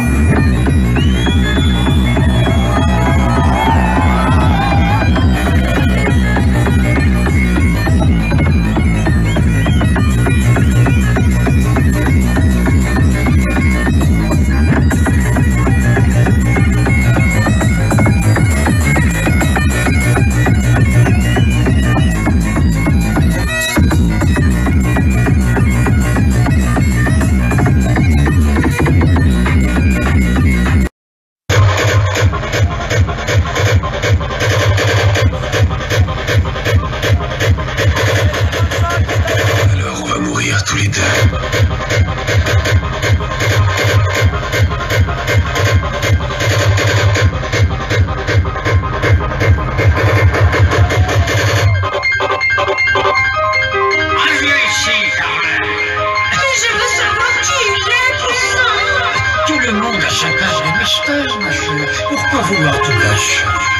Tchau. Lâche-toi, ma por que vou vouloir te lâcher.